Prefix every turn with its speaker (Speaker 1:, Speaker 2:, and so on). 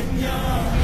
Speaker 1: Kenya.